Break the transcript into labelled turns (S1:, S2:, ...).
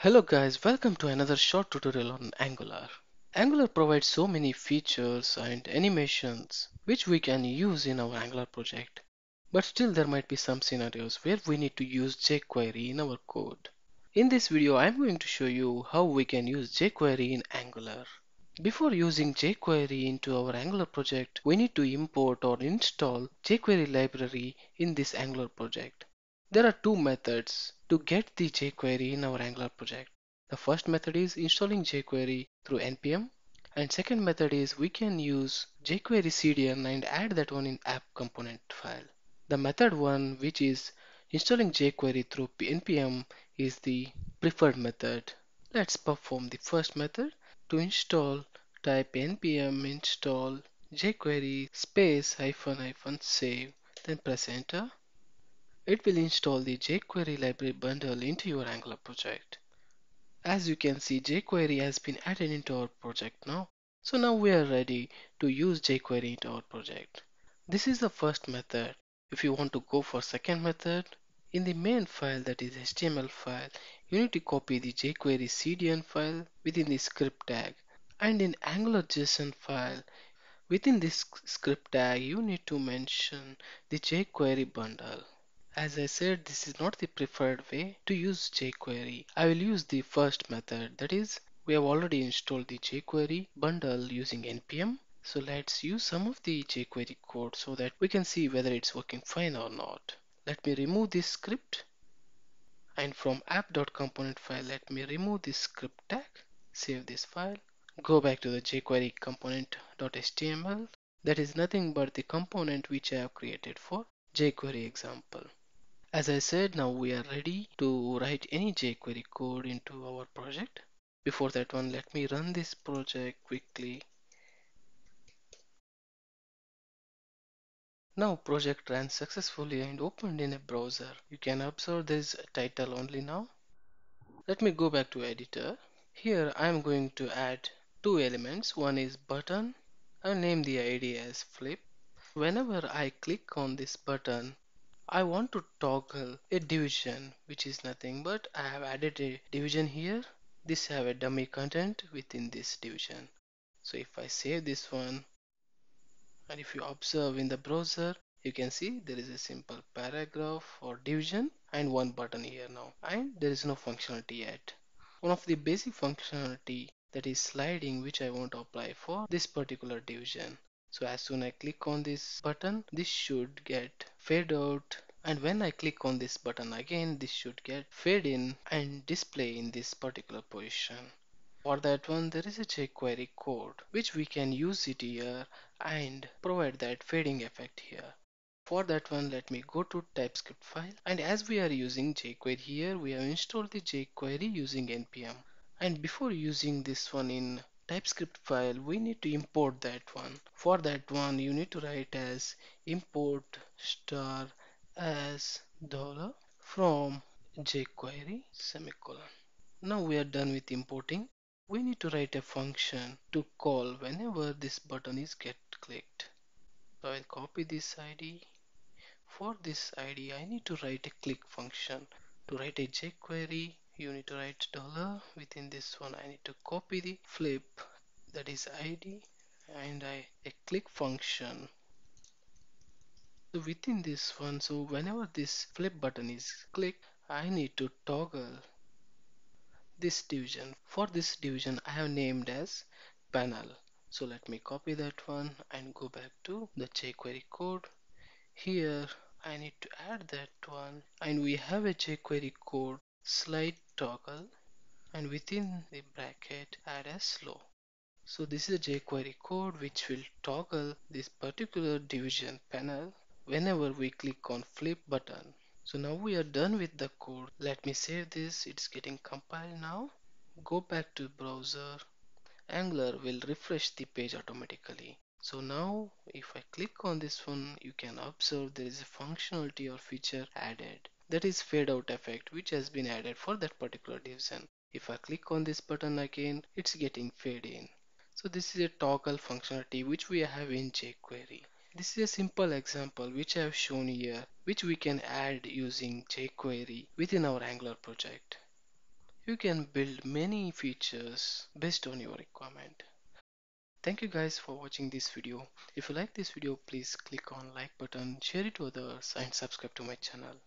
S1: Hello guys, welcome to another short tutorial on Angular. Angular provides so many features and animations which we can use in our Angular project. But still there might be some scenarios where we need to use jQuery in our code. In this video I am going to show you how we can use jQuery in Angular. Before using jQuery into our Angular project, we need to import or install jQuery library in this Angular project. There are two methods to get the jQuery in our Angular project. The first method is installing jQuery through npm and second method is we can use jQuery CDN and add that one in app component file. The method one which is installing jQuery through npm is the preferred method. Let's perform the first method. To install type npm install jQuery space hyphen hyphen save then press enter it will install the jQuery library bundle into your Angular project. As you can see, jQuery has been added into our project now. So now we are ready to use jQuery into our project. This is the first method. If you want to go for second method, in the main file that is HTML file, you need to copy the jQuery CDN file within the script tag. And in Angular JSON file, within this script tag, you need to mention the jQuery bundle. As I said, this is not the preferred way to use jQuery. I will use the first method that is we have already installed the jQuery bundle using npm. So let's use some of the jQuery code so that we can see whether it's working fine or not. Let me remove this script and from app.component file let me remove this script tag. Save this file. Go back to the jQuery component.html. That is nothing but the component which I have created for jQuery example. As I said, now we are ready to write any jQuery code into our project. Before that one, let me run this project quickly. Now project ran successfully and opened in a browser. You can observe this title only now. Let me go back to editor. Here I am going to add two elements. One is button. I'll name the ID as flip. Whenever I click on this button, I want to toggle a division which is nothing but I have added a division here. This have a dummy content within this division. So if I save this one and if you observe in the browser you can see there is a simple paragraph or division and one button here now and there is no functionality yet. One of the basic functionality that is sliding which I want to apply for this particular division so as soon I click on this button, this should get fade out and when I click on this button again, this should get fade in and display in this particular position. For that one, there is a jQuery code which we can use it here and provide that fading effect here. For that one, let me go to TypeScript file and as we are using jQuery here, we have installed the jQuery using npm. And before using this one in TypeScript file, we need to import that one. For that one, you need to write as import star as dollar from jQuery semicolon. Now we are done with importing. We need to write a function to call whenever this button is get clicked. So I'll copy this ID. For this ID, I need to write a click function. To write a jQuery, you need to write dollar. Within this one I need to copy the flip that is id and I a click function. So within this one so whenever this flip button is clicked I need to toggle this division. For this division I have named as panel. So let me copy that one and go back to the jQuery code. Here I need to add that one. And we have a jQuery code slide toggle and within the bracket add a slow. So this is a jQuery code which will toggle this particular division panel whenever we click on flip button. So now we are done with the code. Let me save this. It's getting compiled now. Go back to browser. Angular will refresh the page automatically. So now if I click on this one, you can observe there is a functionality or feature added. That is fade out effect which has been added for that particular division. If I click on this button again, it's getting fade in. So this is a toggle functionality which we have in jQuery. This is a simple example which I have shown here which we can add using jQuery within our Angular project. You can build many features based on your requirement. Thank you guys for watching this video. If you like this video, please click on like button, share it to others and subscribe to my channel.